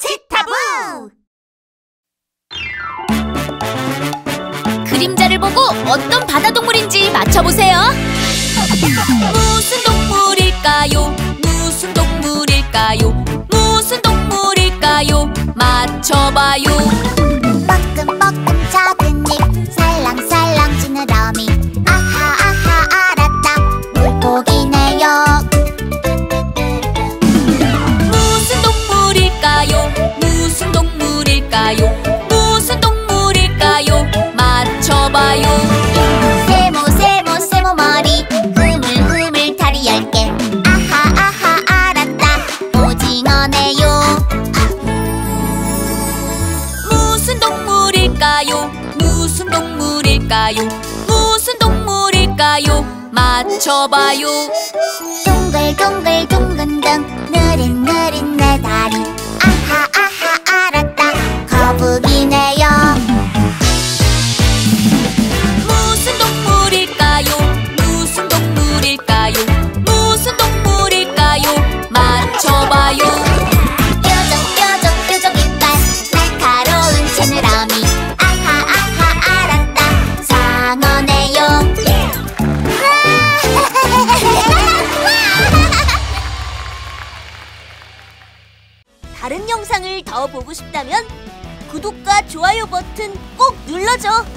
치타부! 그림자를 보고 어떤 바다 동물인지 맞춰보세요. 무슨 동물일까요? 무슨 동물일까요? 무슨 동물일까요? 맞춰봐요. 무슨 동물일까요? 맞춰봐요. 다른 영상을 더 보고 싶다면 구독과 좋아요 버튼 꼭 눌러줘.